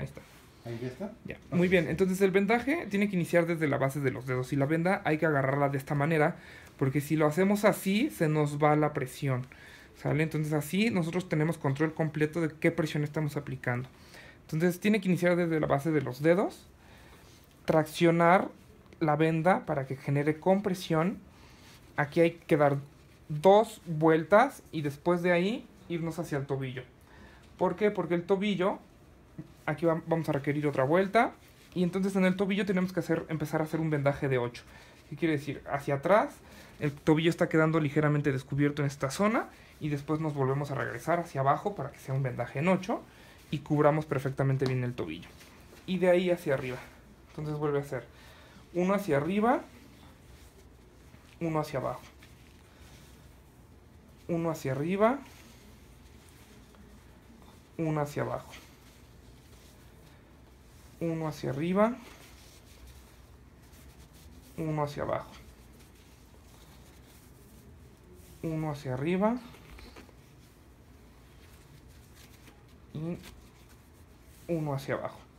Ahí está. Ahí ya está. Ya. Muy bien, entonces el vendaje tiene que iniciar desde la base de los dedos y la venda hay que agarrarla de esta manera porque si lo hacemos así se nos va la presión. ¿Sale? Entonces así nosotros tenemos control completo de qué presión estamos aplicando. Entonces tiene que iniciar desde la base de los dedos, traccionar la venda para que genere compresión. Aquí hay que dar dos vueltas y después de ahí irnos hacia el tobillo. ¿Por qué? Porque el tobillo, aquí vamos a requerir otra vuelta y entonces en el tobillo tenemos que hacer, empezar a hacer un vendaje de 8. ¿Qué quiere decir? Hacia atrás, el tobillo está quedando ligeramente descubierto en esta zona y después nos volvemos a regresar hacia abajo para que sea un vendaje en 8 y cubramos perfectamente bien el tobillo. Y de ahí hacia arriba. Entonces vuelve a ser uno hacia arriba, uno hacia abajo. Uno hacia arriba, uno hacia abajo. Uno hacia arriba, uno hacia abajo. Uno hacia arriba y uno hacia abajo.